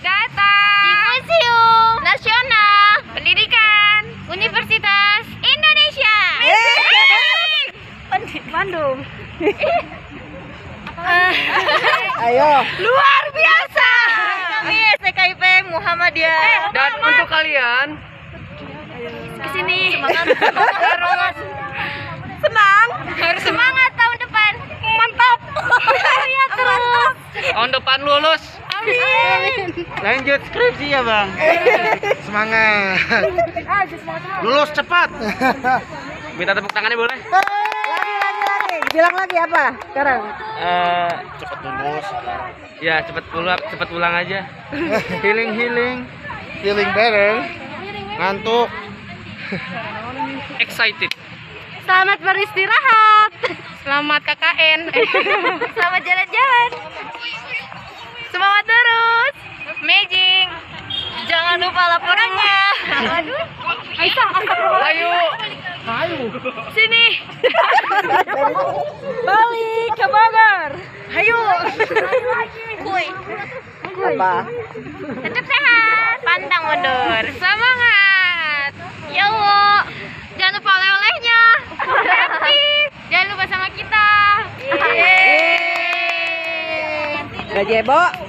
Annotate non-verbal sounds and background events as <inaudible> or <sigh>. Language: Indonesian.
datang di Museum Nasional Pendidikan. Universitas Indonesia. Bandung. <laughs> Ayo. Luar biasa. Kami SKIP Muhammadiyah. Dan untuk kalian ke sini semangat. Harus senang. Harus semangat. Tahun depan. Mantap. <laughs> Ya terus. Tahun depan lulus. Amin Lanjut skripsi ya, Bang. Semangat. Lulus cepat. Minta tepuk tangannya boleh? lagi lagi lagi. Bilang lagi apa sekarang? Eh, Cepat lulus. ya cepet pulang, cepet pulang aja. healing healing. Feeling better. Ngantuk. Excited. selamat beristirahat selamat KKN <laughs> selamat jalan-jalan lupa laporannya? Aduh. Aisyah Ayo. sini. Balik ke Bogor. Ayo. Kuy Apa? tetap sehat. Pantang mundur. Semangat. Ya Allah. Jangan lupa oleh-olehnya. Happy jangan lupa sama kita. Yeay. Gajebo.